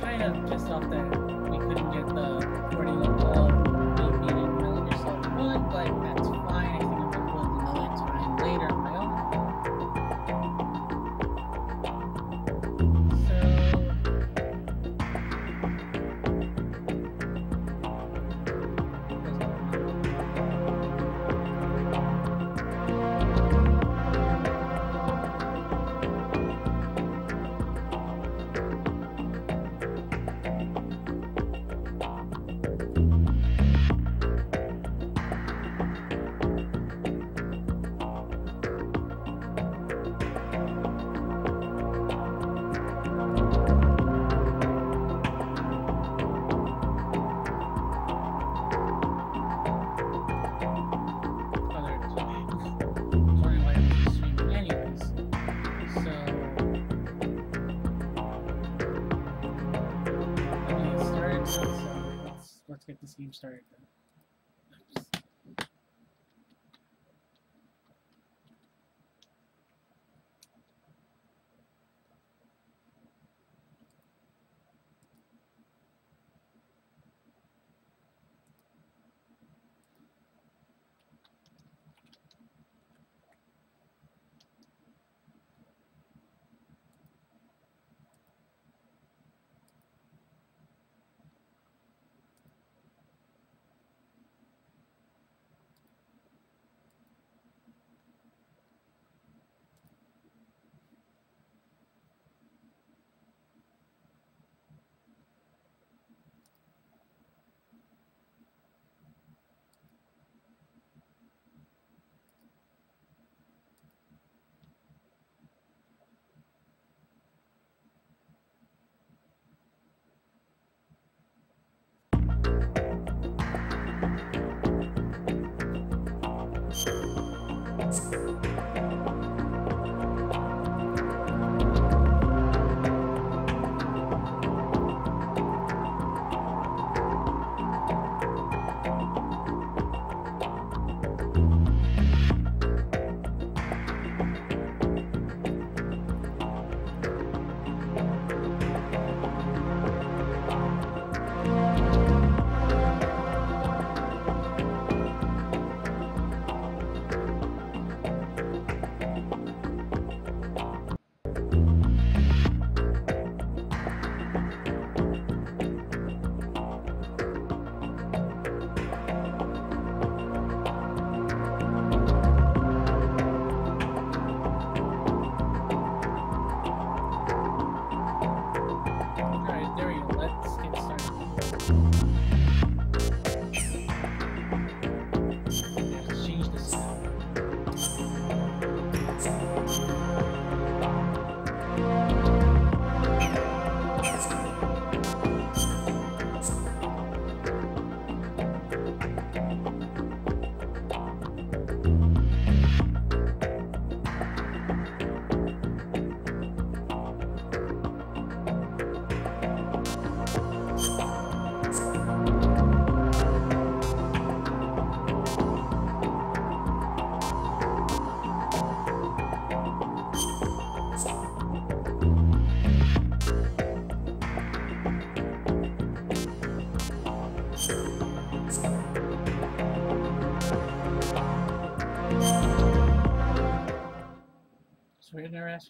kind of pissed off that we couldn't get the recording of all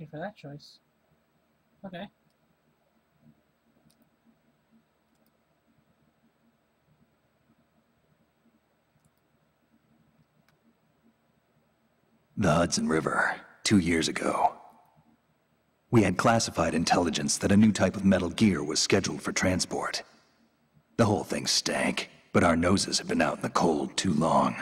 you for that choice. Okay. The Hudson River, two years ago. We had classified intelligence that a new type of metal gear was scheduled for transport. The whole thing stank, but our noses had been out in the cold too long.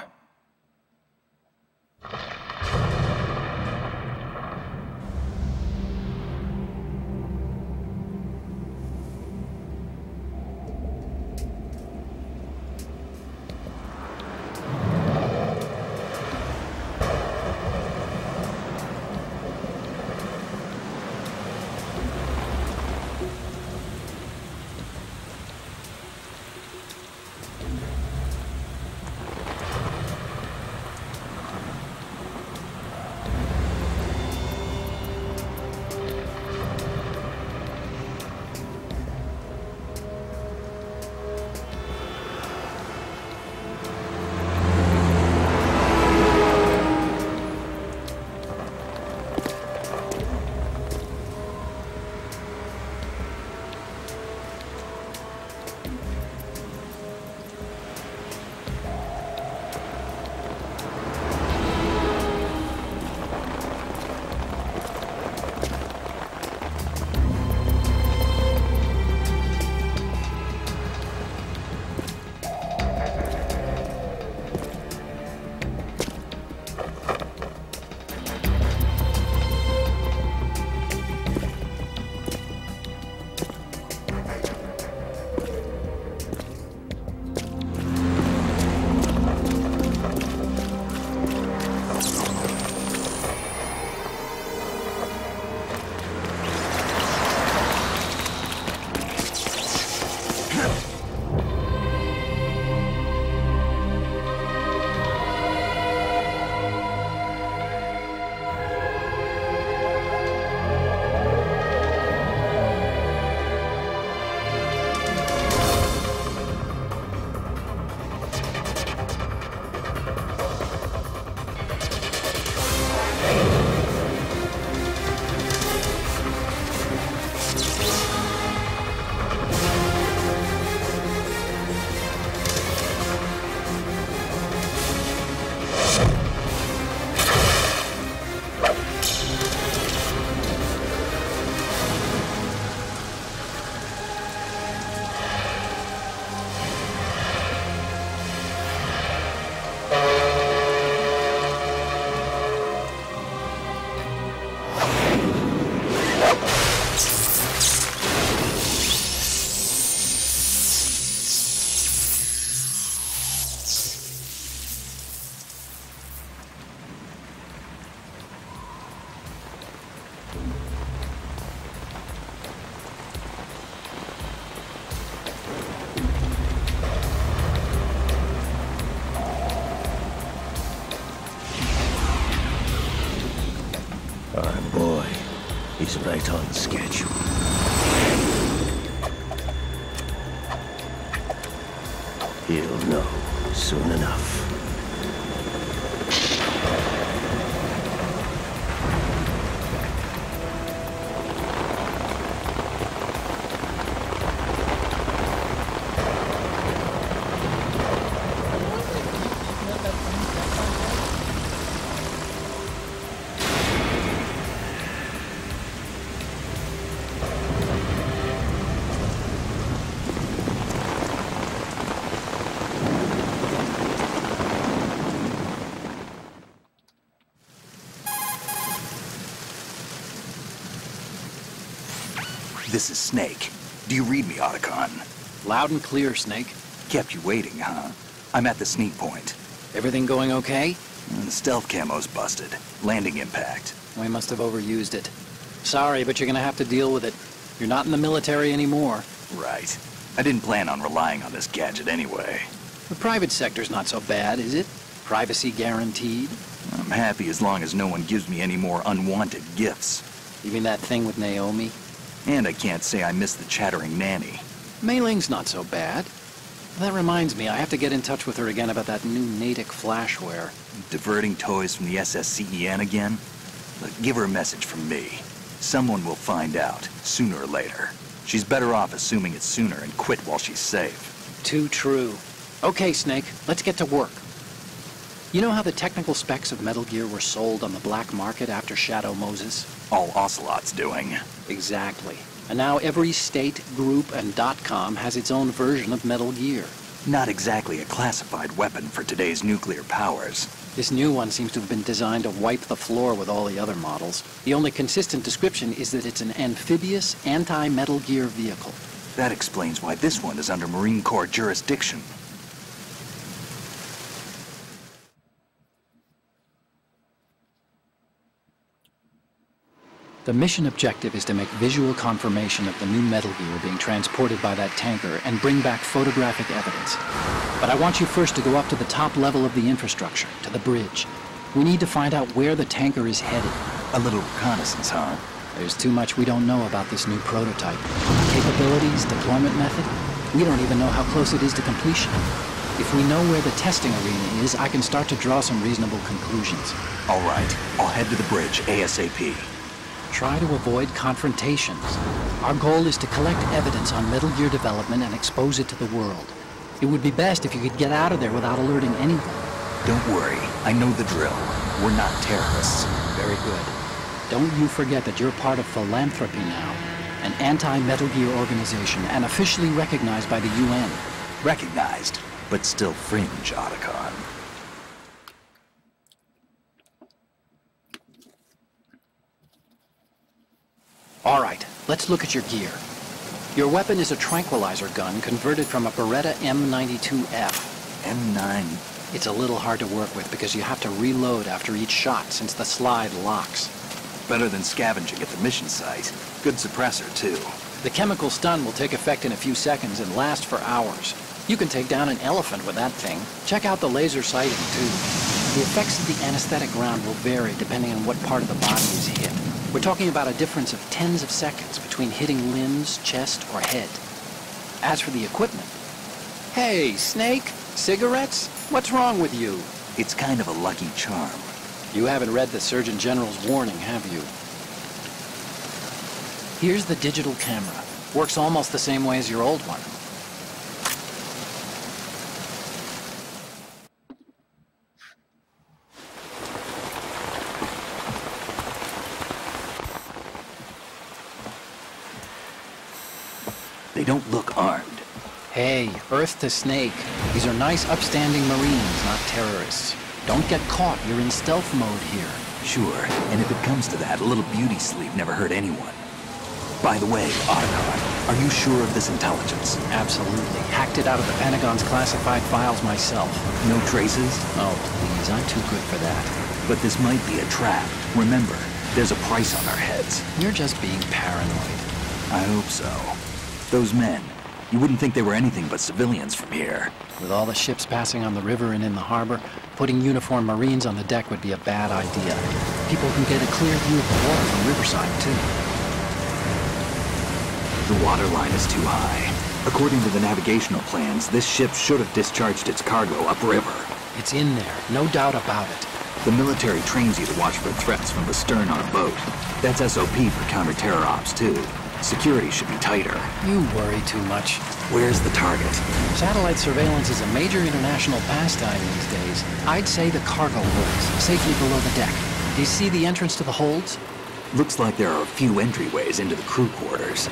Right on schedule. He'll know soon enough. This is Snake. Do you read me, Otacon? Loud and clear, Snake. Kept you waiting, huh? I'm at the sneak point. Everything going okay? Mm, the stealth camo's busted. Landing impact. We must have overused it. Sorry, but you're gonna have to deal with it. You're not in the military anymore. Right. I didn't plan on relying on this gadget anyway. The private sector's not so bad, is it? Privacy guaranteed? I'm happy as long as no one gives me any more unwanted gifts. You mean that thing with Naomi? And I can't say I miss the chattering nanny. Mei Ling's not so bad. That reminds me, I have to get in touch with her again about that new Natick flashware. Diverting toys from the SSCEN again? Look, give her a message from me. Someone will find out, sooner or later. She's better off assuming it sooner and quit while she's safe. Too true. Okay, Snake, let's get to work. You know how the technical specs of Metal Gear were sold on the black market after Shadow Moses? All Ocelot's doing. Exactly. And now every state, group, and .com has its own version of Metal Gear. Not exactly a classified weapon for today's nuclear powers. This new one seems to have been designed to wipe the floor with all the other models. The only consistent description is that it's an amphibious, anti-Metal Gear vehicle. That explains why this one is under Marine Corps jurisdiction. The mission objective is to make visual confirmation of the new Metal Gear being transported by that tanker and bring back photographic evidence. But I want you first to go up to the top level of the infrastructure, to the bridge. We need to find out where the tanker is headed. A little reconnaissance, huh? There's too much we don't know about this new prototype. Capabilities, deployment method, we don't even know how close it is to completion. If we know where the testing arena is, I can start to draw some reasonable conclusions. All right, I'll head to the bridge ASAP. Try to avoid confrontations. Our goal is to collect evidence on Metal Gear development and expose it to the world. It would be best if you could get out of there without alerting anyone. Don't worry, I know the drill. We're not terrorists. Very good. Don't you forget that you're part of Philanthropy now, an anti-Metal Gear organization and officially recognized by the UN. Recognized, but still fringe, Otacon. All right, let's look at your gear. Your weapon is a tranquilizer gun converted from a Beretta M92F. M9. It's a little hard to work with because you have to reload after each shot since the slide locks. Better than scavenging at the mission site. Good suppressor, too. The chemical stun will take effect in a few seconds and last for hours. You can take down an elephant with that thing. Check out the laser sighting, too. The effects of the anesthetic round will vary depending on what part of the body is hit. We're talking about a difference of tens of seconds between hitting limbs, chest, or head. As for the equipment... Hey, Snake! Cigarettes? What's wrong with you? It's kind of a lucky charm. You haven't read the Surgeon General's warning, have you? Here's the digital camera. Works almost the same way as your old one. They don't look armed. Hey, Earth to Snake. These are nice, upstanding Marines, not terrorists. Don't get caught. You're in stealth mode here. Sure, and if it comes to that, a little beauty sleep never hurt anyone. By the way, Otacon, are you sure of this intelligence? Absolutely. Hacked it out of the Pentagon's classified files myself. No traces? Oh, please, I'm too good for that. But this might be a trap. Remember, there's a price on our heads. You're just being paranoid. I hope so. Those men, you wouldn't think they were anything but civilians from here. With all the ships passing on the river and in the harbor, putting uniformed Marines on the deck would be a bad idea. People can get a clear view of the water from Riverside, too. The water line is too high. According to the navigational plans, this ship should have discharged its cargo upriver. It's in there, no doubt about it. The military trains you to watch for threats from the stern on a boat. That's SOP for counter-terror ops, too. Security should be tighter. You worry too much. Where's the target? Satellite surveillance is a major international pastime these days. I'd say the cargo holds, safely below the deck. Do you see the entrance to the holds? Looks like there are a few entryways into the crew quarters.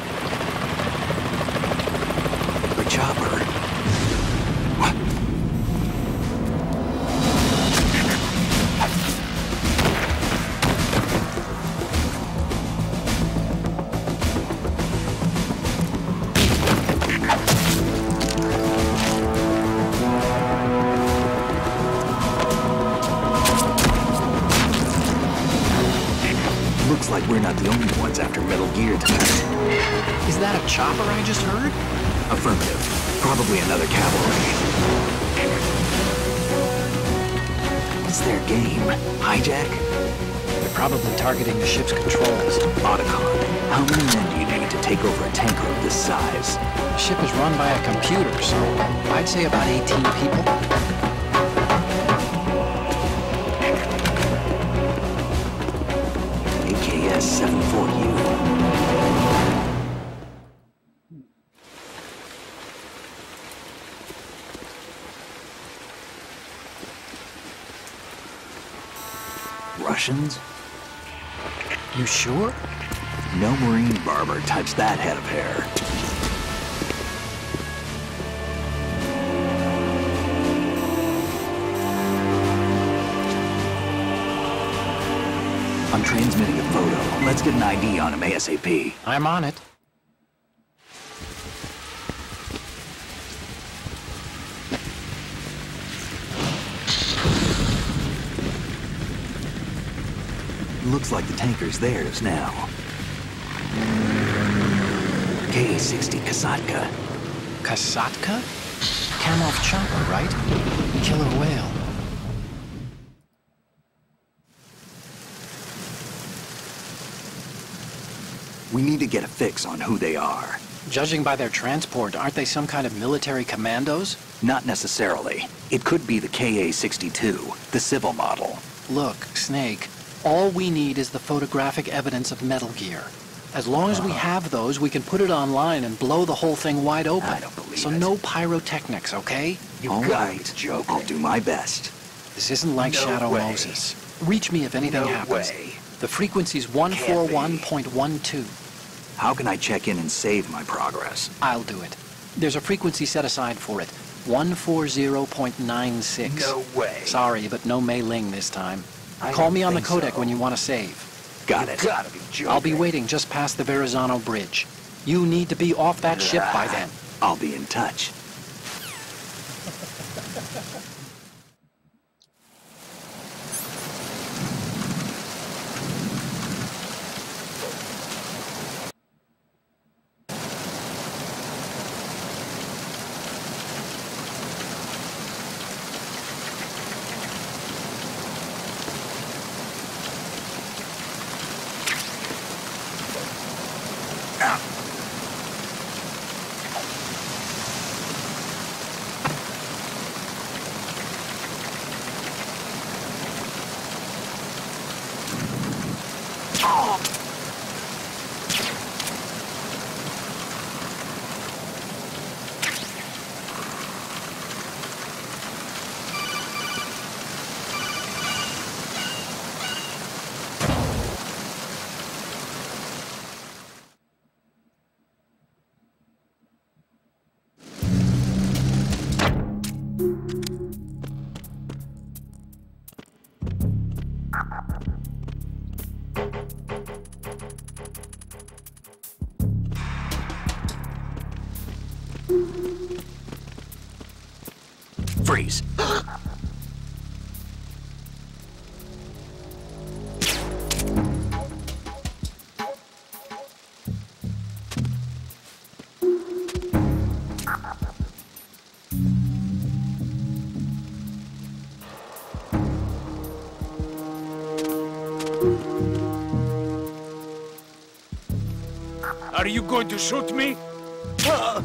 ASAP. I'm on it. Looks like the tanker's theirs now. K-60 Kasatka. Kasatka? Kamov chopper, right? Killer whale. We need to get a fix on who they are. Judging by their transport, aren't they some kind of military commandos? Not necessarily. It could be the KA-62, the civil model. Look, Snake, all we need is the photographic evidence of Metal Gear. As long as we uh-huh. have those, we can put it online and blow the whole thing wide open. I don't believe so it. no pyrotechnics, okay? You All right, Joe. I'll do my best. This isn't like No Shadow way. Moses. Reach me if anything No happens. way. The frequency's 141.12. How can I check in and save my progress? I'll do it. There's a frequency set aside for it. 140.96. No way. Sorry, but no Mei Ling this time. I Call me on the codec so. when you want to save. Got it. Gotta be joking. I'll be waiting just past the Verrazano Bridge. You need to be off that ship by then. I'll be in touch. Freeze. Are you going to shoot me? Uh,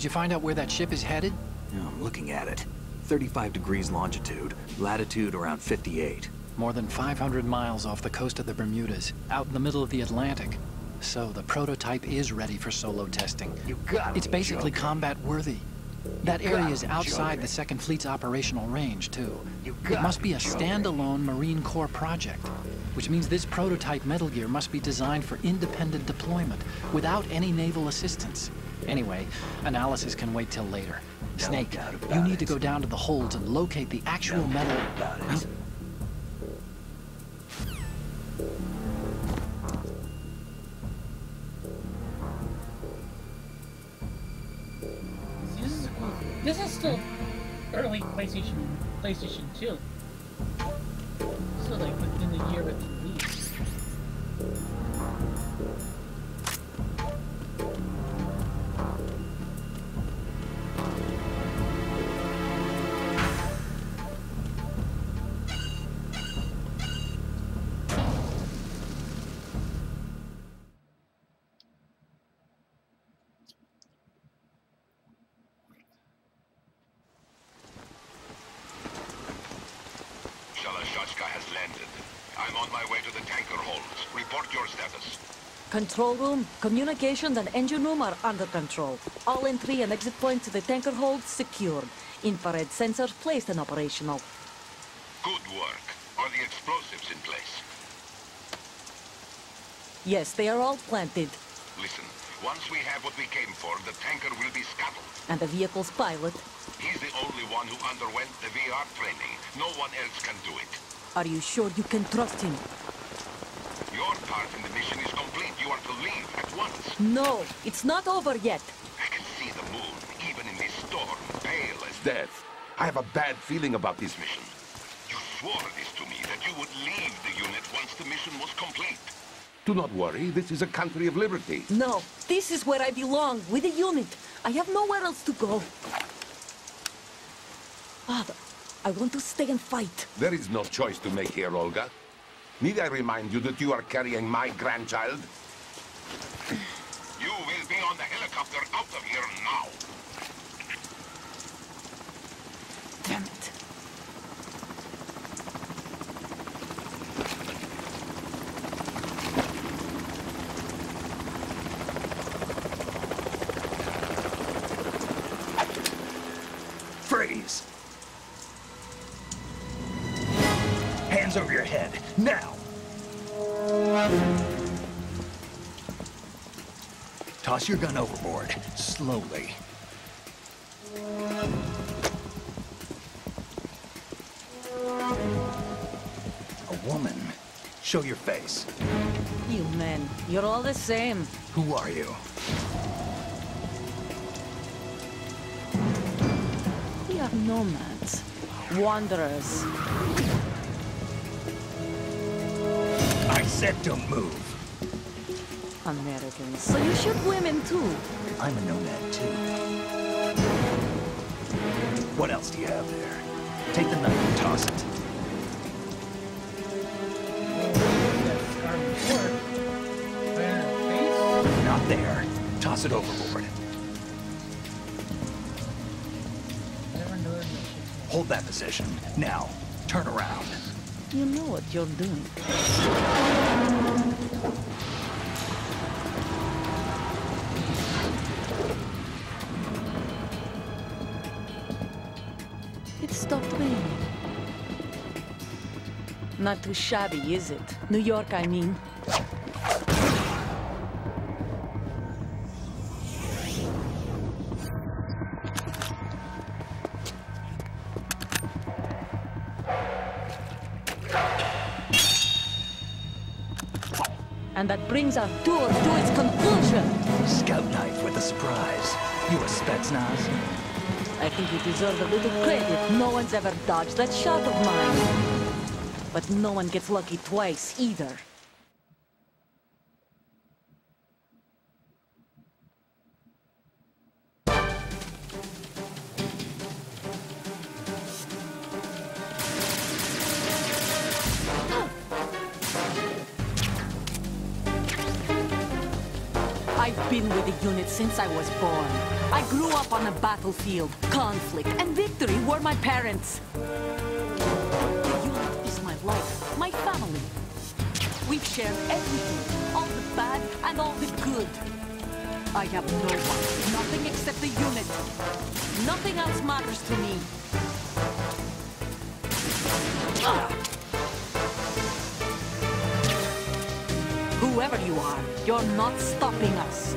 did you find out where that ship is headed? Yeah, I'm looking at it. 35 degrees longitude, latitude around 58. More than 500 miles off the coast of the Bermudas, out in the middle of the Atlantic. So the prototype is ready for solo testing. You got It's basically combat worthy. That area is outside the Second Fleet's operational range, too. You It must be a standalone Marine Corps project, which means this prototype Metal Gear must be designed for independent deployment, without any naval assistance. Anyway, analysis can wait till later. Snake, you need to go down to the holds and locate the actual metal... Control room, communications and engine room are under control. All entry and exit points to the tanker hold secured. Infrared sensors placed and operational. Good work. Are the explosives in place? Yes, they are all planted. Listen, once we have what we came for, the tanker will be scuttled. And the vehicle's pilot. He's the only one who underwent the VR training. No one else can do it. Are you sure you can trust him? Your part in the mission is. You are to leave at once. No, it's not over yet. I can see the moon, even in this storm, pale as death. I have a bad feeling about this mission. You swore this to me, that you would leave the unit once the mission was complete. Do not worry, this is a country of liberty. No, this is where I belong, with the unit. I have nowhere else to go. Father, I want to stay and fight. There is no choice to make here, Olga. Need I remind you that you are carrying my grandchild? You will be on the helicopter out of here now. Damn it. Freeze! Hands over your head, now! Toss your gun overboard, slowly. A woman. Show your face. You men, you're all the same. Who are you? We are nomads. Wanderers. I said don't move. Americans. So you shoot women too. I'm a nomad too. What else do you have there? Take the knife and toss it. Not there. Toss it overboard. Hold that position. Now, turn around. You know what you're doing. Not too shabby, is it? New York, I mean. And that brings our tour to its conclusion. Scout knife with a surprise. You a Spetsnaz? I think you deserve a little credit. No one's ever dodged that shot of mine. But no one gets lucky twice, either. I've been with the unit since I was born. I grew up on the battlefield. Conflict and victory were my parents. We've everything, all the bad and all the good. I have no one, nothing except the unit. Nothing else matters to me. Ah! Whoever you are, you're not stopping us.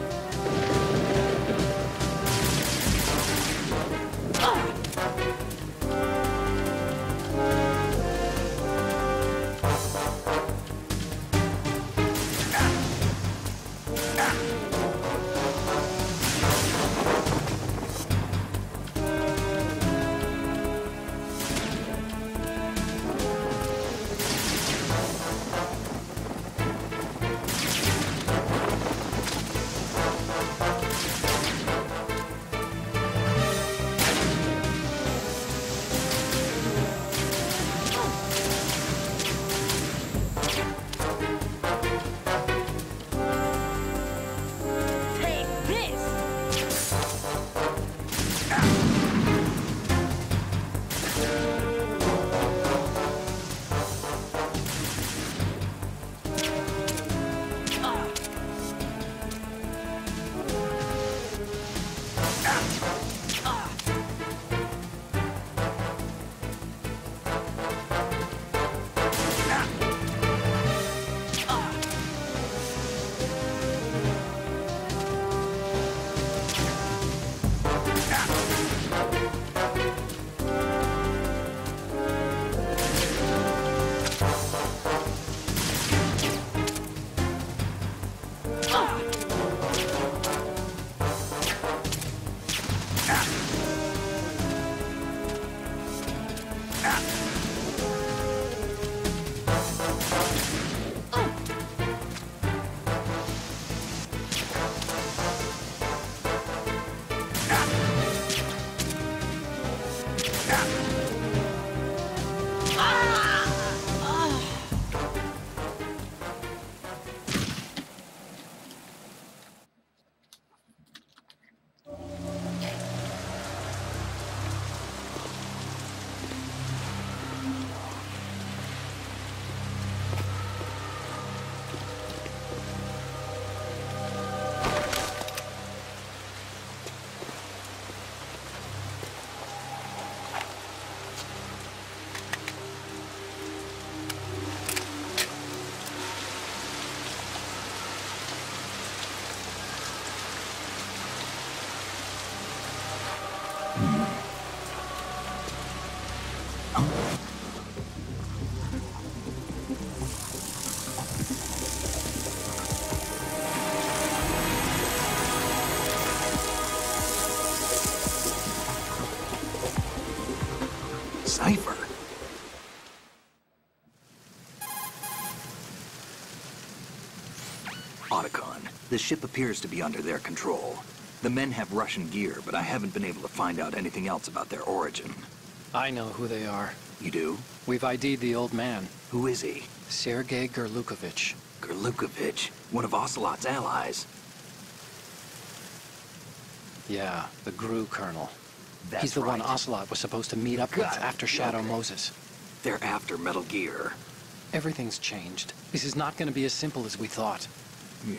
Ship appears to be under their control. The men have Russian gear, but I haven't been able to find out anything else about their origin. I know who they are. You do? We've ID'd the old man, Who is he? Sergei Gurlukovich. Gurlukovich, one of Ocelot's allies. Yeah, the GRU colonel. That's He's the one. Ocelot was supposed to meet up with after Shadow okay. Moses. They're after Metal Gear. Everything's changed. This is not going to be as simple as we thought.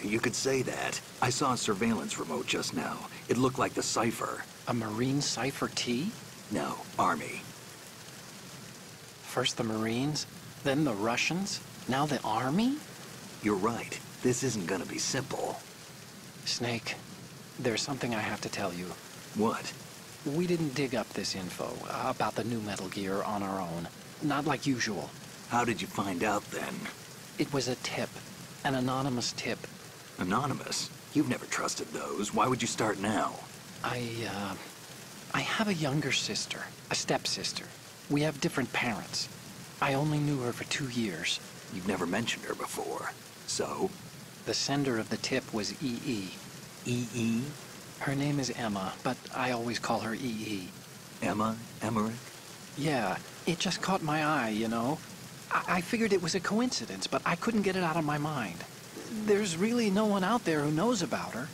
You could say that. I saw a surveillance remote just now. It looked like the Cypher. A Marine Cypher T? No, Army. First the Marines, then the Russians, now the Army? You're right. This isn't gonna be simple. Snake, there's something I have to tell you. What? We didn't dig up this info about the new Metal Gear on our own. Not like usual. How did you find out then? It was a tip. An anonymous tip. Anonymous? You've never trusted those. Why would you start now? I, uh... I have a younger sister. A stepsister. We have different parents. I only knew her for two years. You've never mentioned her before. So? The sender of the tip was EE. E.E.? Her name is Emma, but I always call her EE. Emma? Emmerich? Yeah, it just caught my eye, you know? I, I figured it was a coincidence, but I couldn't get it out of my mind. There's really no one out there who knows about her.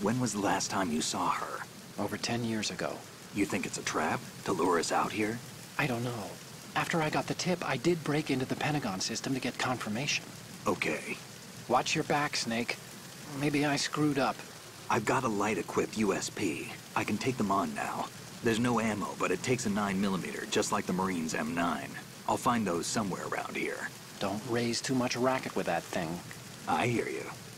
When was the last time you saw her? Over ten years ago. You think it's a trap? To lure us out here? I don't know. After I got the tip, I did break into the Pentagon system to get confirmation. Okay. Watch your back, Snake. Maybe I screwed up. I've got a light-equipped USP. I can take them on now. There's no ammo, but it takes a 9mm, just like the Marines' M9. I'll find those somewhere around here. Don't raise too much racket with that thing. I hear you.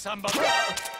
Somebody.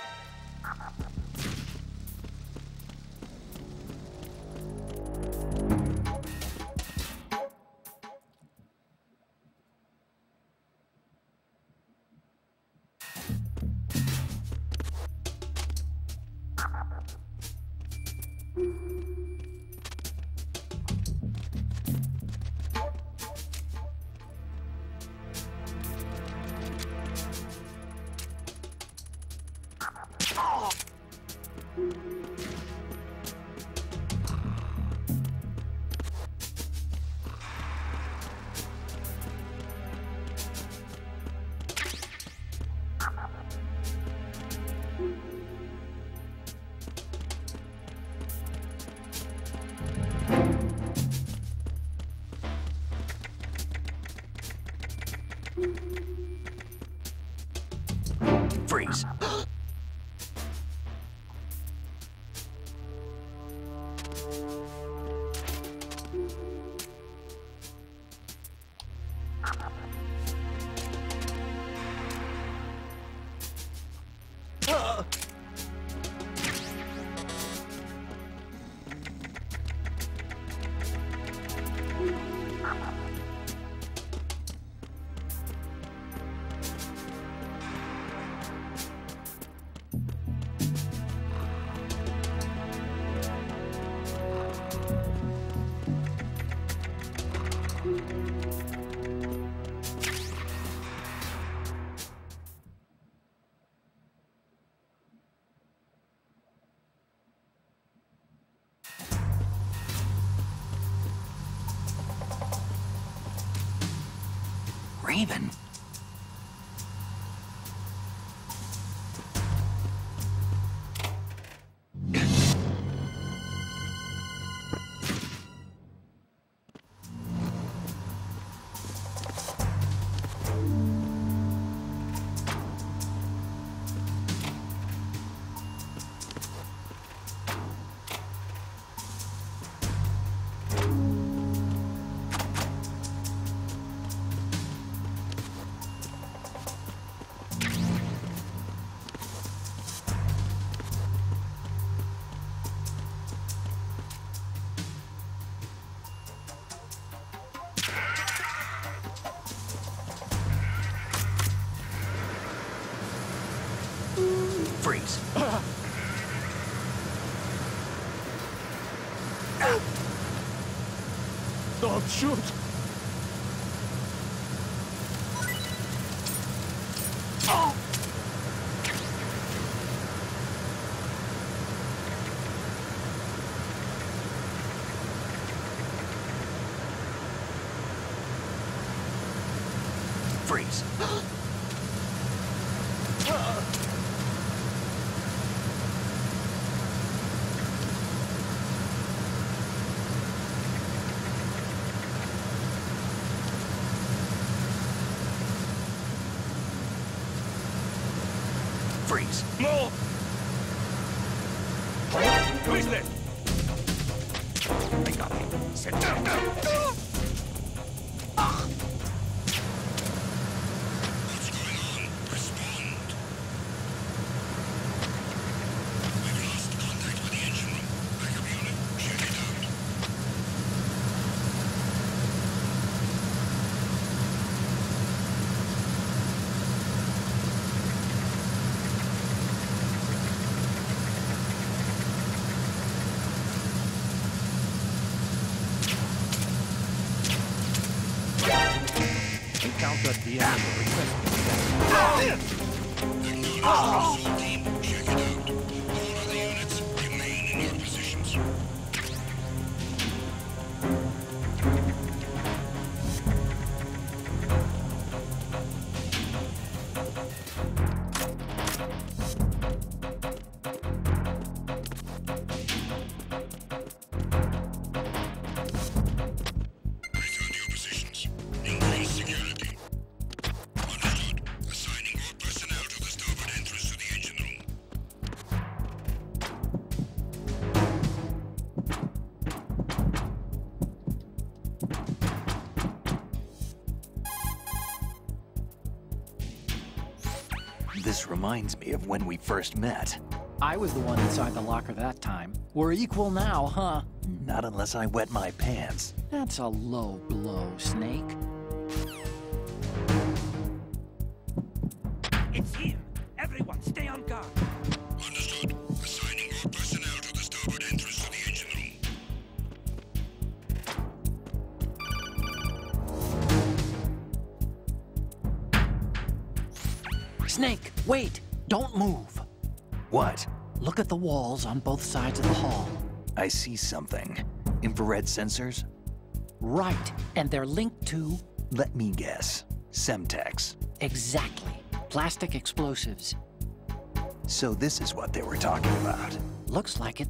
Shoot! Freeze. Freeze! This reminds me of when we first met. I was the one inside the locker that time. We're equal now, huh? Not unless I wet my pants. That's a low blow, Snake. Walls on both sides of the hall. I see something. Infrared sensors? Right, and they're linked to Let me guess. Semtex. exactly plastic explosives. So this is what they were talking about. Looks like it.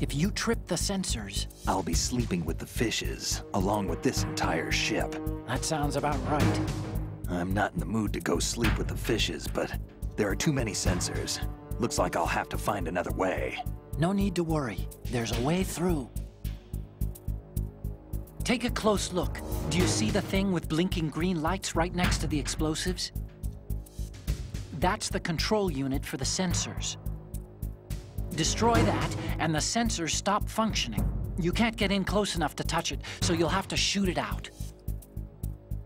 If you trip the sensors, I'll be sleeping with the fishes, along with this entire ship. that sounds about right. I'm not in the mood to go sleep with the fishes, but there are too many sensors. Looks like I'll have to find another way. No need to worry. There's a way through. Take a close look. Do you see the thing with blinking green lights right next to the explosives? That's the control unit for the sensors. Destroy that, and the sensors stop functioning. You can't get in close enough to touch it, so you'll have to shoot it out.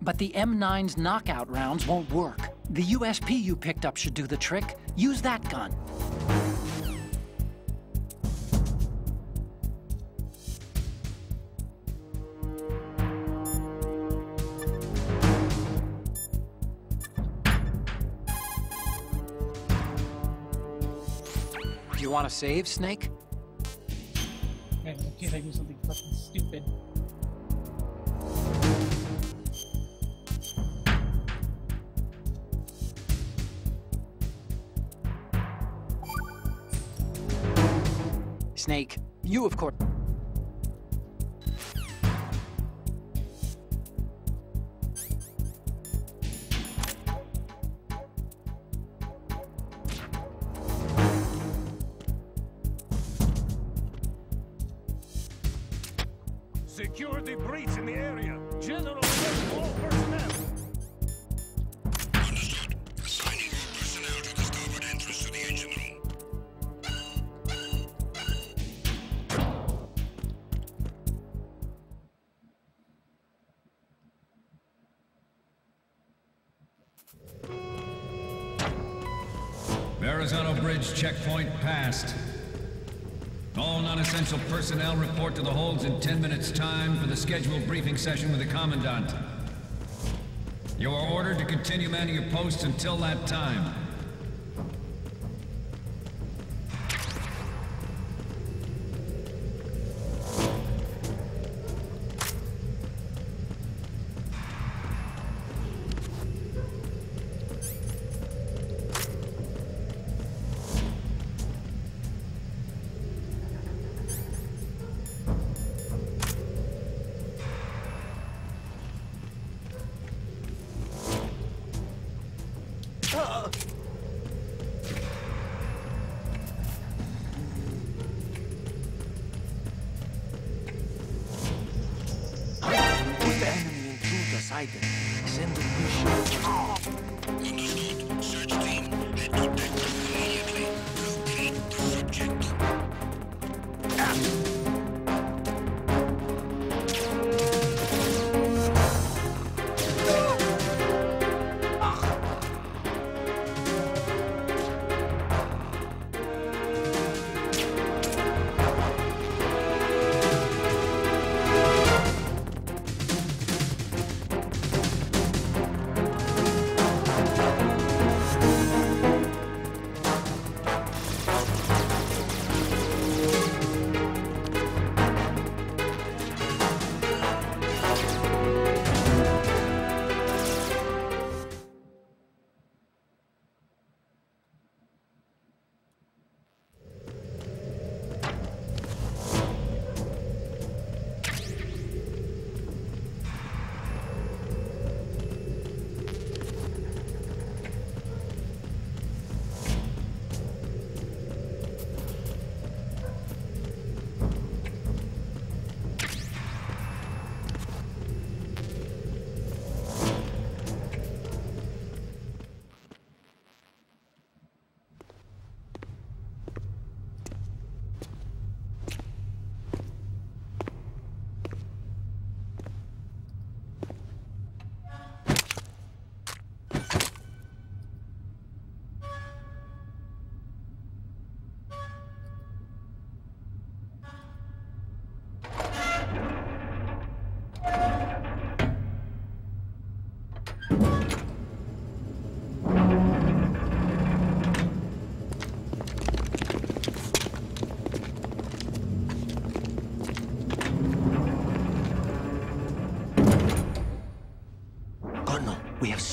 But the M9's knockout rounds won't work. The USP you picked up should do the trick. Use that gun. Do you want to save, Snake? Okay, I do something fucking stupid. Snake, you of course. Checkpoint passed. All non-essential personnel report to the holds in 10 minutes' time for the scheduled briefing session with the Commandant. You are ordered to continue manning your posts until that time.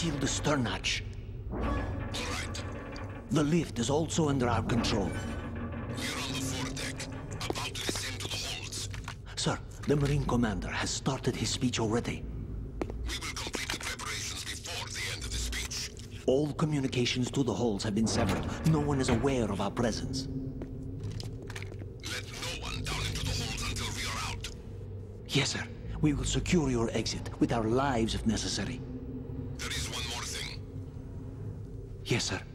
Sealed the stern hatch. The lift is also under our control. We're on the foredeck, about to descend to the holds. Sir, the Marine Commander has started his speech already. We will complete the preparations before the end of the speech. All communications to the holds have been severed. No one is aware of our presence. Let no one down into the holds until we are out. Yes, sir. We will secure your exit with our lives if necessary. Yes, sir.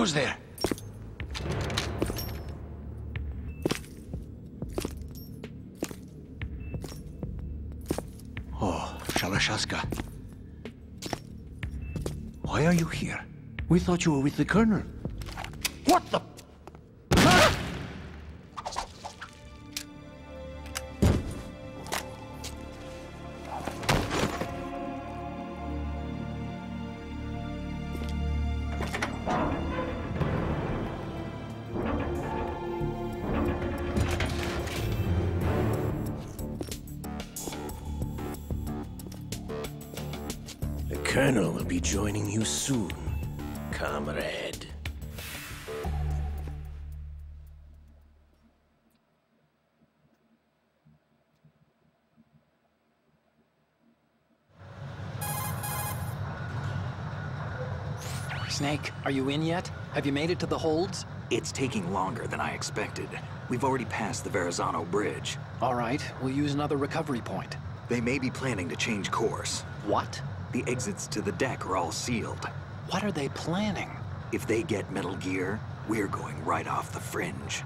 Goes there? Oh, Shalashaska. Why are you here? We thought you were with the Colonel. What the? The soon, comrade. Snake, are you in yet? Have you made it to the holds? It's taking longer than I expected. We've already passed the Verrazano Bridge. All right, we'll use another recovery point. They may be planning to change course. What? The exits to the deck are all sealed. What are they planning? If they get Metal Gear, we're going right off the fringe.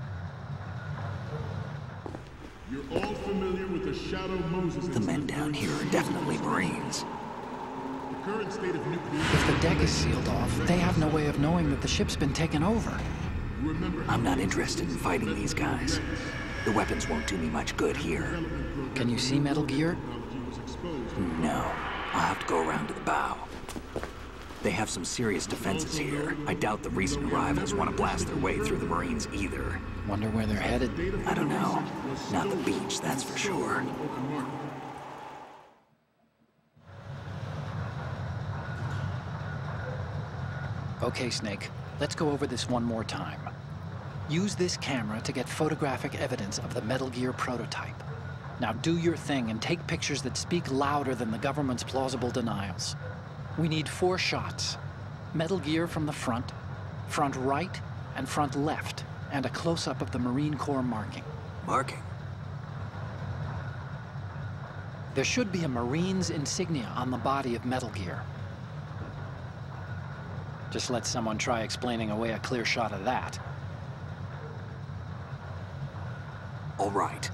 You're all familiar with the Shadow Moses The men down here are definitely Marines. The current state of nuclear... If the deck is sealed off, they have no way of knowing that the ship's been taken over. I'm not interested in fighting these guys. The weapons won't do me much good here. Can you see Metal Gear? No. I'll have to go around to the bow. They have some serious defenses here. I doubt the recent arrivals want to blast their way through the Marines either. Wonder where they're headed? I don't know. Not the beach, that's for sure. Okay, Snake. Let's go over this one more time. Use this camera to get photographic evidence of the Metal Gear prototype. Now do your thing and take pictures that speak louder than the government's plausible denials. We need four shots. Metal Gear from the front, front right, and front left, and a close-up of the Marine Corps marking. Marking? There should be a Marine's insignia on the body of Metal Gear. Just let someone try explaining away a clear shot of that. All right.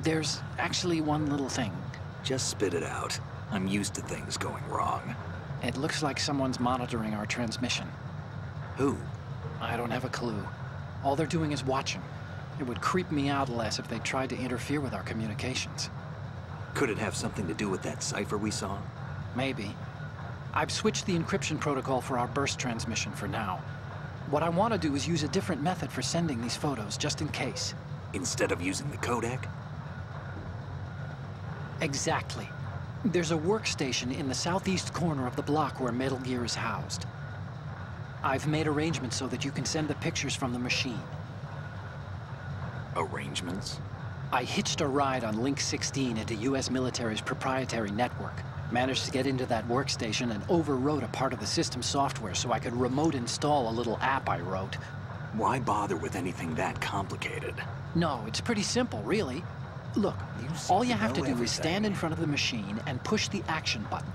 There's actually one little thing. Just spit it out. I'm used to things going wrong. It looks like someone's monitoring our transmission. Who? I don't have a clue. All they're doing is watching. It would creep me out less if they tried to interfere with our communications. Could it have something to do with that cipher we saw? Maybe. I've switched the encryption protocol for our burst transmission for now. What I want to do is use a different method for sending these photos, just in case. Instead of using the codec? Exactly. There's a workstation in the southeast corner of the block where Metal Gear is housed. I've made arrangements so that you can send the pictures from the machine. Arrangements? I hitched a ride on Link 16 into U.S. military's proprietary network. Managed to get into that workstation and overwrote a part of the system software so I could remote install a little app I wrote. Why bother with anything that complicated? No, it's pretty simple, really. Look, all you have to do know is stand in front of the machine and push the action button.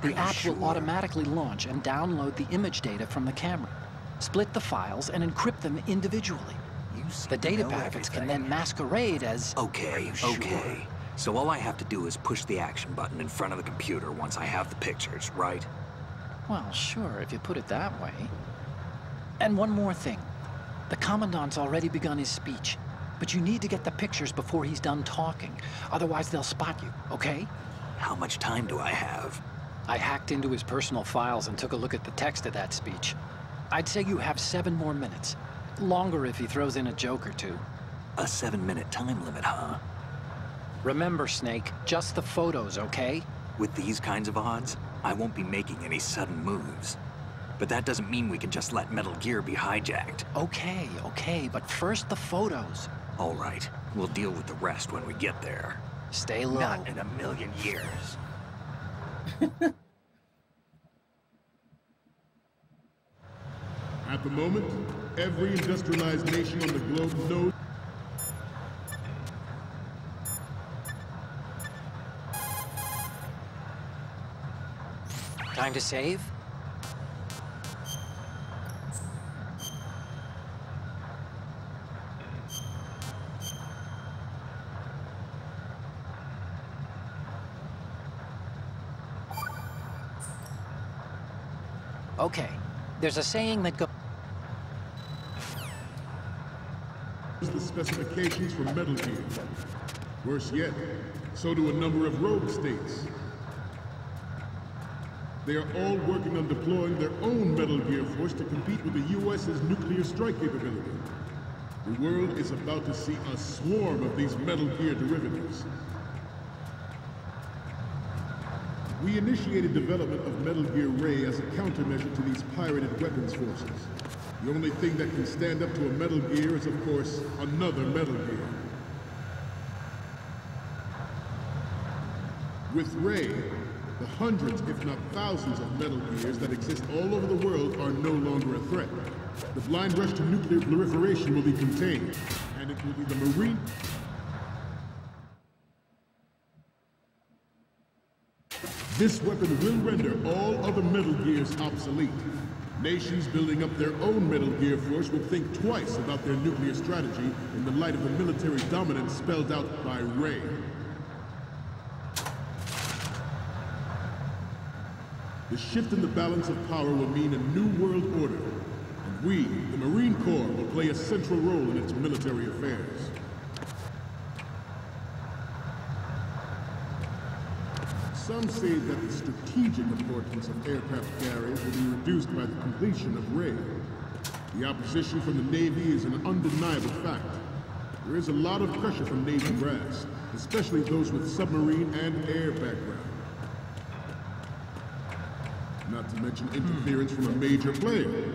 The app sure? will automatically launch and download the image data from the camera, split the files, and encrypt them individually. The data packets can then masquerade as... Okay, okay. So all I have to do is push the action button in front of the computer once I have the pictures, right? Well, sure, if you put it that way. And one more thing. The Commandant's already begun his speech, but you need to get the pictures before he's done talking. Otherwise, they'll spot you, okay? How much time do I have? I hacked into his personal files and took a look at the text of that speech. I'd say you have seven more minutes. Longer if he throws in a joke or two. A seven-minute time limit, huh? Remember, Snake, just the photos, okay? With these kinds of odds, I won't be making any sudden moves. But that doesn't mean we can just let Metal Gear be hijacked. Okay, okay, but first the photos. All right, we'll deal with the rest when we get there. Stay low. Not in a million years. At the moment, every industrialized nation on the globe knows Time to save? Okay, there's a saying that goes... the specifications for Metal Gear. Worse yet, so do a number of rogue states. They are all working on deploying their own Metal Gear force to compete with the U.S.'s nuclear strike capability. The world is about to see a swarm of these Metal Gear derivatives. We initiated development of Metal Gear Ray as a countermeasure to these pirated weapons forces. The only thing that can stand up to a Metal Gear is, of course, another Metal Gear. With Ray, the hundreds, if not thousands, of Metal Gears that exist all over the world are no longer a threat. The blind rush to nuclear proliferation will be contained, and it will be the Marine... This weapon will render all other Metal Gears obsolete. Nations building up their own Metal Gear force will think twice about their nuclear strategy in the light of the military dominance spelled out by Ray. The shift in the balance of power will mean a new world order, and we, the Marine Corps, will play a central role in its military affairs. Some say that the strategic importance of aircraft carriers will be reduced by the completion of Ray. The opposition from the Navy is an undeniable fact. There is a lot of pressure from Navy brass, especially those with submarine and air background. Not to mention interference from a major player.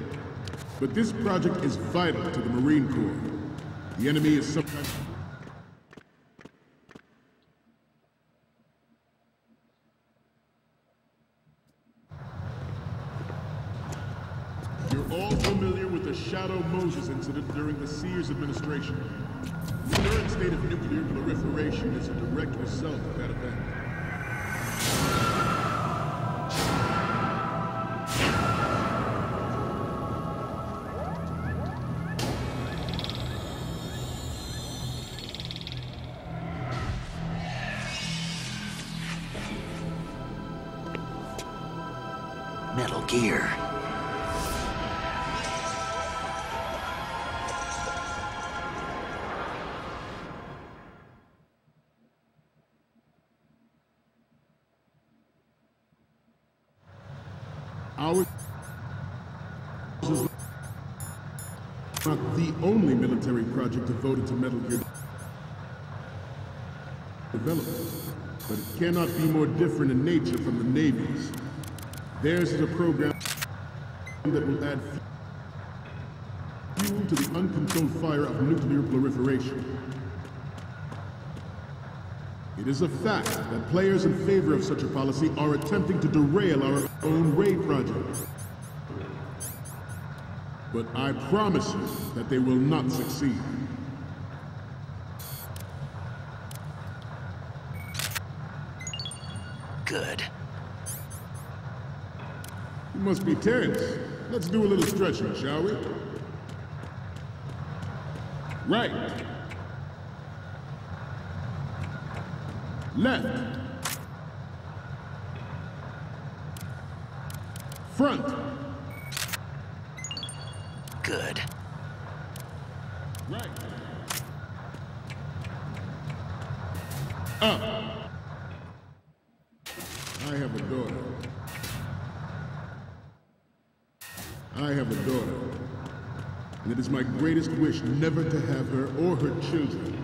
But this project is vital to the Marine Corps. The enemy is sometimes... You're all familiar with the Incident during the Sears administration. The current state of nuclear proliferation is a direct result of that event. Metal Gear. Not the only military project devoted to Metal Gear development, but it cannot be more different in nature from the Navy's. Theirs is a program that will add fuel to the uncontrolled fire of nuclear proliferation. It is a fact that players in favor of such a policy are attempting to derail our own Ray project. But I promise you that they will not succeed. Good. You must be tense. Let's do a little stretching, shall we? Right. Left. Front. Greatest wish never to have her or her children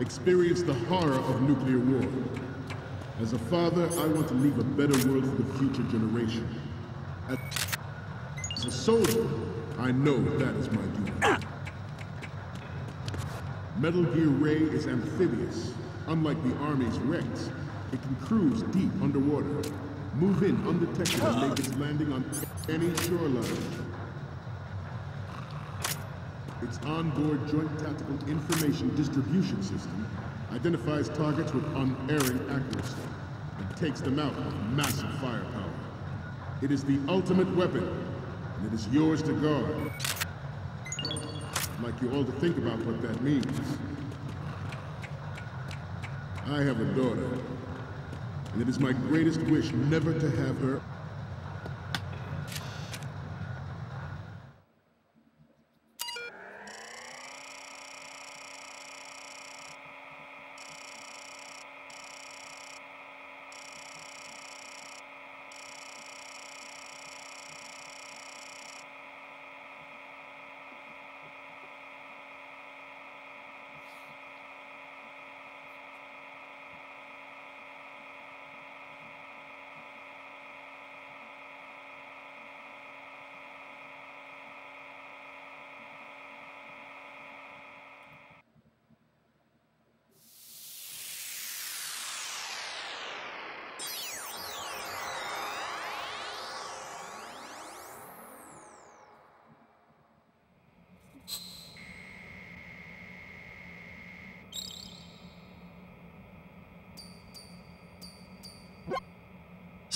experience the horror of nuclear war. As a father, I want to leave a better world for the future generation. As a soldier, I know that is my duty. Metal Gear Ray is amphibious. Unlike the Army's Rex, it can cruise deep underwater, move in undetected and make its landing on any shoreline. Its onboard Joint Tactical Information Distribution System identifies targets with unerring accuracy and takes them out with massive firepower. It is the ultimate weapon, and it is yours to guard. I'd like you all to think about what that means. I have a daughter, and it is my greatest wish never to have her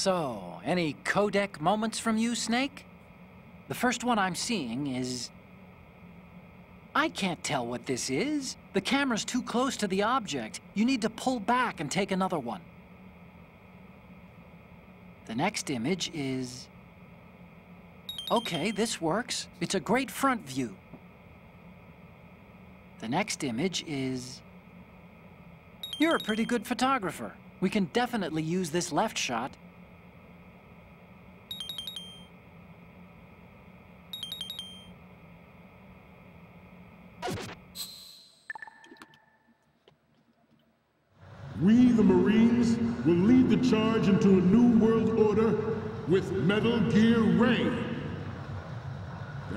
So, any codec moments from you, Snake? The first one I'm seeing is... I can't tell what this is. The camera's too close to the object. You need to pull back and take another one. The next image is... Okay, this works. It's a great front view. The next image is... You're a pretty good photographer. We can definitely use this left shot.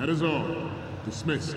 That is all. Dismissed.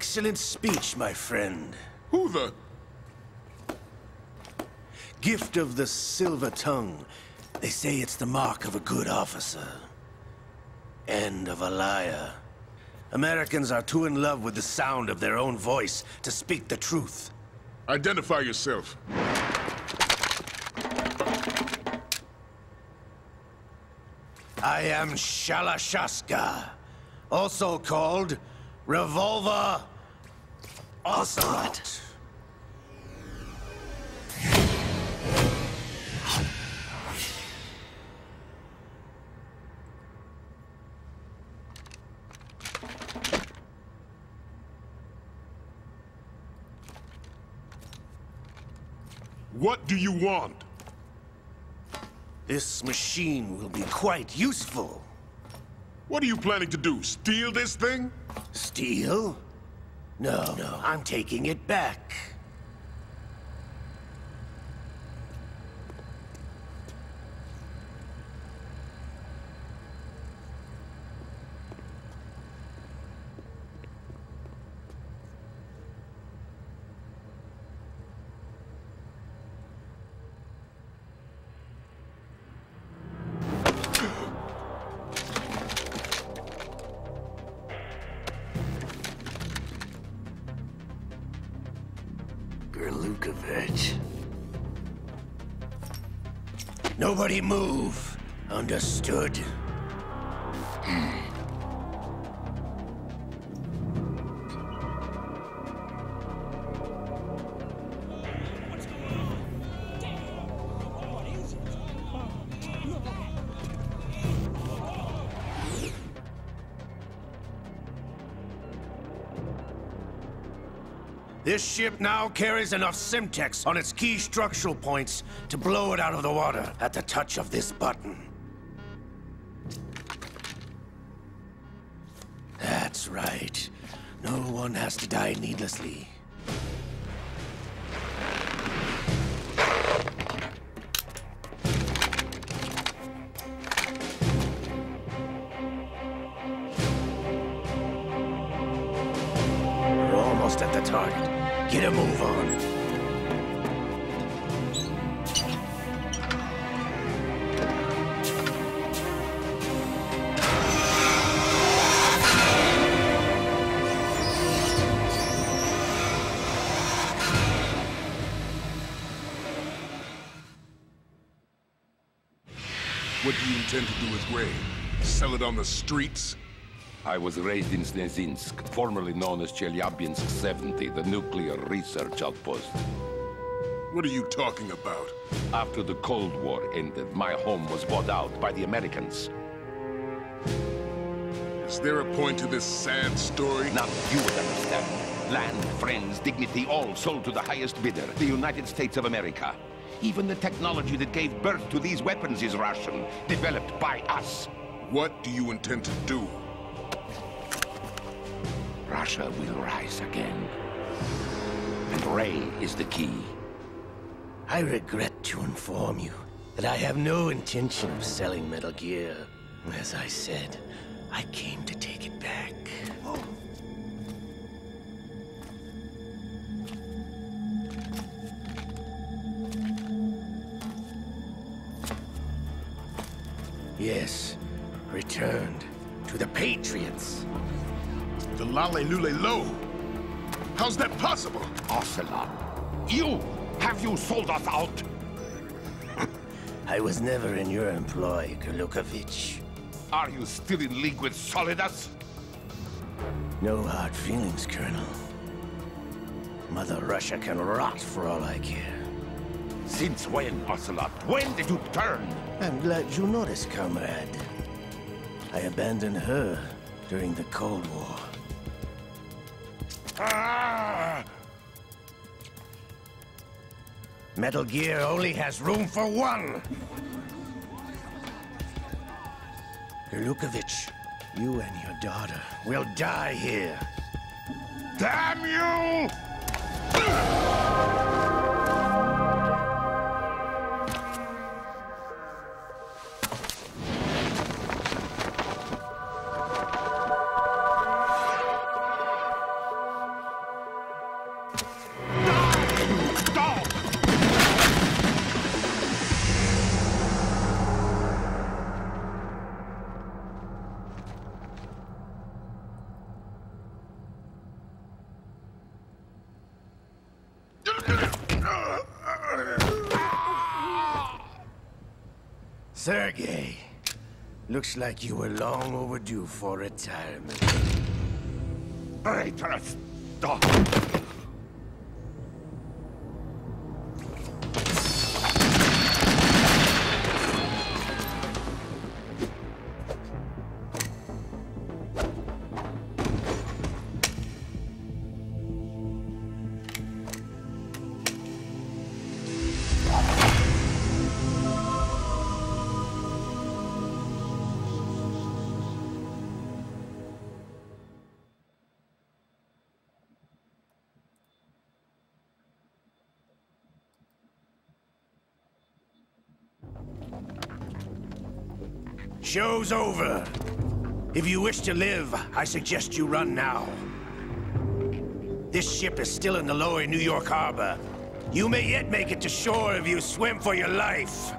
Excellent speech, my friend. Who the? Gift of the silver tongue. They say it's the mark of a good officer. End of a liar. Americans are too in love with the sound of their own voice to speak the truth. Identify yourself. I am Shalashaska, also called Revolver Ocelot. What do you want? This machine will be quite useful. What are you planning to do? Steal this thing? Steal? No, no, I'm taking it back. Nobody move. Understood? This ship now carries enough Semtex on its key structural points to blow it out of the water at the touch of this button. That's right. No one has to die needlessly. What do you intend to do with Ray? Sell it on the streets? I was raised in Snezhinsk, formerly known as Chelyabinsk 70, the nuclear research outpost. What are you talking about? After the Cold War ended, my home was bought out by the Americans. Is there a point to this sad story? Not you would understand. Land, friends, dignity, all sold to the highest bidder, the United States of America. Even the technology that gave birth to these weapons is Russian, developed by us. What do you intend to do? Russia will rise again. And Ray is the key. I regret to inform you that I have no intention of selling Metal Gear. As I said, I came to take it back. Oh. Yes, returned to the Patriots. The Lale Lule Lo. How's that possible? Ocelot, you! Have you sold us out? I was never in your employ, Gurlukovich. Are you still in league with Solidus? No hard feelings, Colonel. Mother Russia can rot for all I care. Since when, Ocelot? When did you turn? I'm glad you noticed, comrade. I abandoned her during the Cold War. Ah! Metal Gear only has room for one! Gurlukovich, you and your daughter will die here. Damn you! Sergei, looks like you were long overdue for retirement. Traitorous dog! Show's over. If you wish to live, I suggest you run now. This ship is still in the lower New York harbor. You may yet make it to shore if you swim for your life.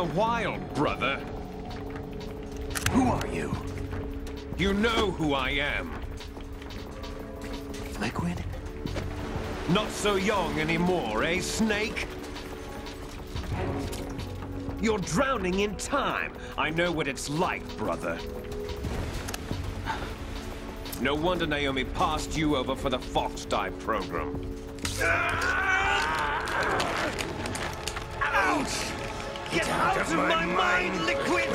A while, brother. Who are you? You know who I am. Liquid? Not so young anymore, eh, Snake? You're drowning in time. I know what it's like, brother. No wonder Naomi passed you over for the FOXDIE program. Ouch! Get out, of my, mind, Liquid!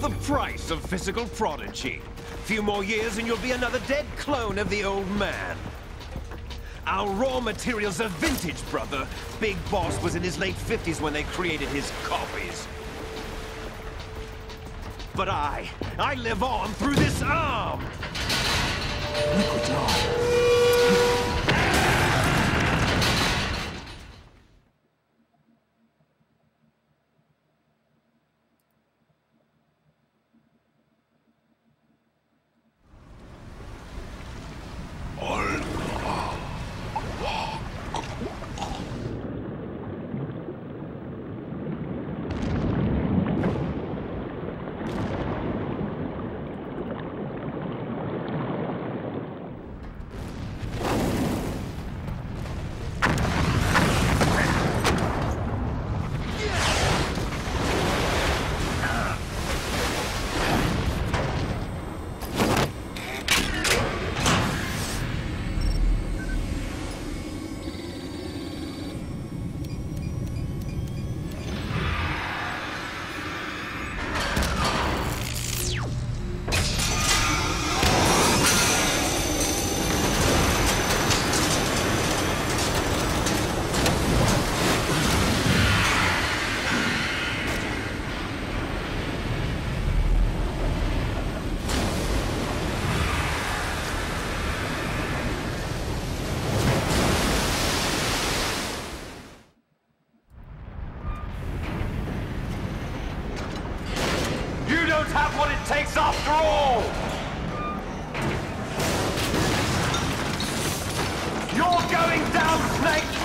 The price of physical prodigy. Few more years and you'll be another dead clone of the old man. Our raw materials are vintage, brother. Big Boss was in his late 50s when they created his copies. But I, I live on through this um. arm! Liquid's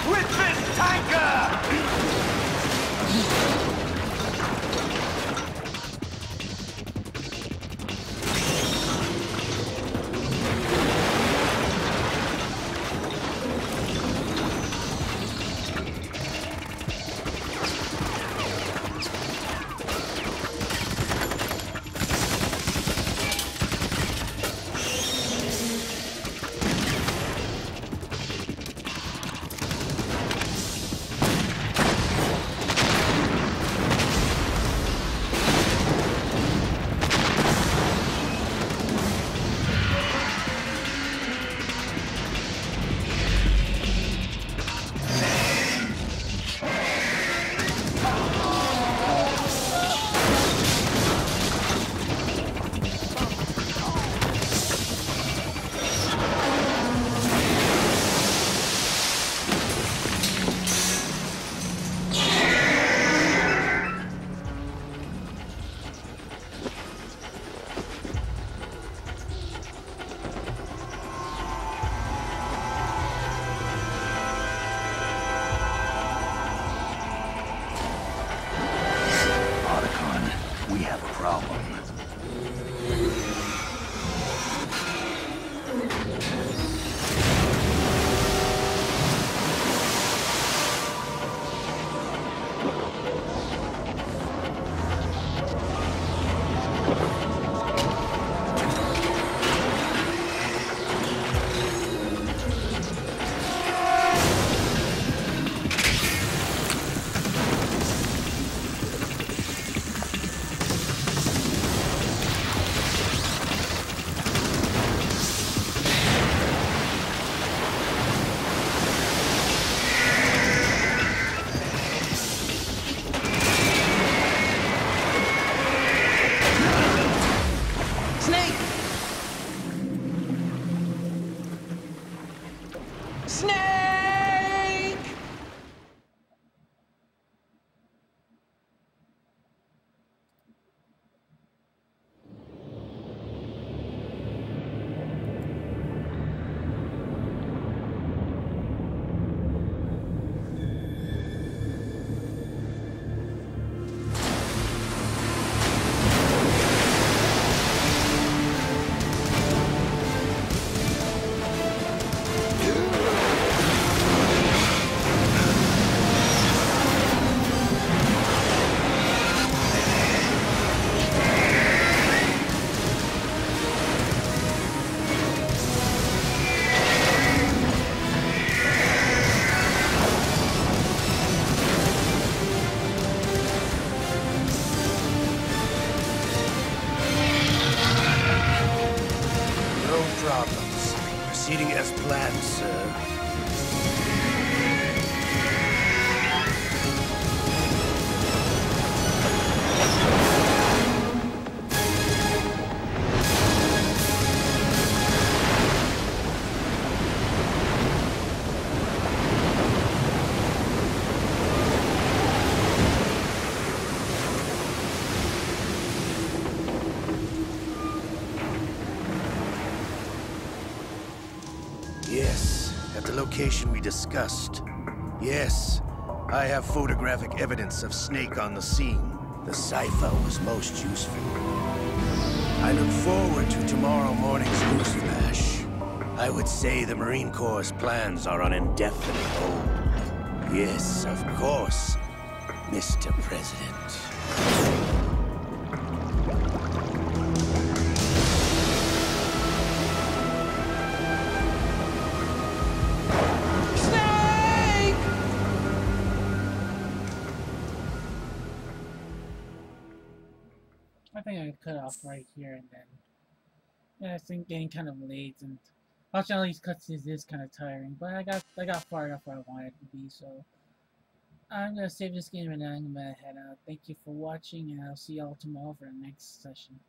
with this tanker! Location we discussed. Yes, I have photographic evidence of Snake on the scene. The Cypher was most useful. I look forward to tomorrow morning's news flash. I would say the Marine Corps' plans are on indefinite hold. Yes, of course, Mr. President. Off right here and then. Yeah, it's getting kind of late and watching all these cutscenes is kind of tiring, but I got I got far enough where I wanted to be, so I'm gonna save this game and I'm gonna head out. Thank you for watching and I'll see y'all tomorrow for the next session.